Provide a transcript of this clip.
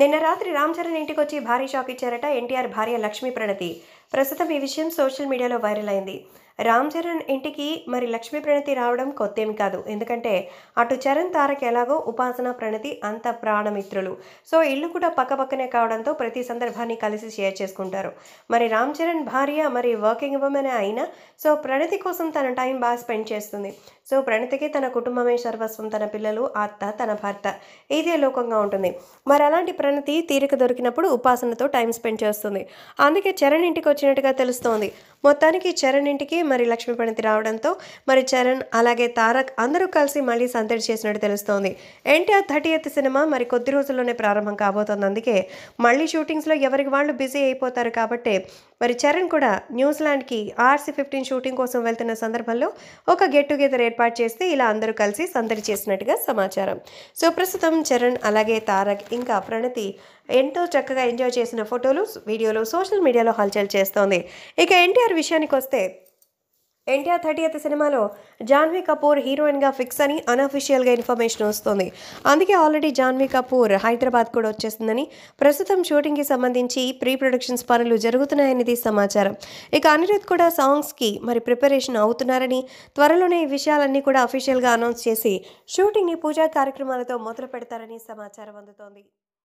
నిన్న రాత్రి రామ్ చరణ్ ఇంటికి వచ్చి భారీ షాక్ ఇచ్చారట ఎన్టీఆర్ భార్య లక్ష్మీ ప్రణతి. ప్రస్తుతం ఈ విషయం సోషల్ మీడియాలో వైరల్ అయింది. రామ్ చరణ్ ఇంటికి మరి లక్ష్మీ ప్రణతి రావడం కొత్తేమి కాదు. ఎందుకంటే అటు చరణ్ తారక్ ఎలాగో ఉపాసన ప్రణతి అంత ప్రాణమిత్రులు. సో ఇల్లు కూడా పక్కపక్కనే కావడంతో ప్రతి సందర్భాన్ని కలిసి షేర్ చేసుకుంటారు. మరి రామ్ చరణ్ భార్య మరి వర్కింగ్ ఉమెన్ అయినా సో ప్రణతి కోసం తన టైం బాగా స్పెండ్ చేస్తుంది. సో ప్రణతికి తన కుటుంబమే సర్వస్వం. తన పిల్లలు అత్త తన భర్త. ఇదే లోకంగా ఉంటుంది. మరి అలాంటి ప్రణతి తీరిక దొరికినప్పుడు ఉపాసనతో టైం స్పెండ్ చేస్తుంది. అందుకే చరణ్ ఇంటికి వచ్చినట్టుగా తెలుస్తోంది. మొత్తానికి చరణ్ ఇంటికి మరి లక్ష్మీపణితి రావడంతో మరి చరణ్ అలాగే తారక్ అందరూ కలిసి మళ్ళీ సందడి చేసినట్టు తెలుస్తోంది. ఎన్టీఆర్ థర్టీ ఎత్ సినిమా మరి కొద్ది రోజుల్లోనే ప్రారంభం కాబోతోంది. అందుకే మళ్ళీ షూటింగ్స్లో ఎవరికి వాళ్ళు బిజీ అయిపోతారు కాబట్టి మరి చరణ్ కూడా న్యూజిలాండ్కి ఆర్సీ ఫిఫ్టీన్ షూటింగ్ కోసం వెళ్తున్న సందర్భంలో ఒక గెట్ టుగెదర్ ఏర్పాటు చేస్తే ఇలా అందరూ కలిసి సందడి చేసినట్టుగా సమాచారం. సో ప్రస్తుతం చరణ్ అలాగే తారక్ ఇంకా ప్రణతి ఎంతో చక్కగా ఎంజాయ్ చేసిన ఫోటోలు వీడియోలు సోషల్ మీడియాలో హల్చల్ చేస్తోంది. ఇక ఎన్టీఆర్ విషయానికి వస్తే ఎన్టీఆర్ థర్టీ ఎత్ సినిమాలో జాన్వీ కపూర్ హీరోయిన్గా ఫిక్స్ అని అనఫిషియల్గా ఇన్ఫర్మేషన్ వస్తుంది. అందుకే ఆల్రెడీ జాన్వీ కపూర్ హైదరాబాద్ కూడా వచ్చేస్తుందని ప్రస్తుతం షూటింగ్కి సంబంధించి ప్రీ ప్రొడక్షన్స్ పనులు జరుగుతున్నాయనేది సమాచారం. ఇక అనిరుద్ కూడా సాంగ్స్కి మరి ప్రిపరేషన్ అవుతున్నారని త్వరలోనే ఈ విషయాలన్నీ కూడా అఫీషియల్గా అనౌన్స్ చేసి షూటింగ్ని పూజా కార్యక్రమాలతో మొదలు పెడతారని సమాచారం అందుతోంది.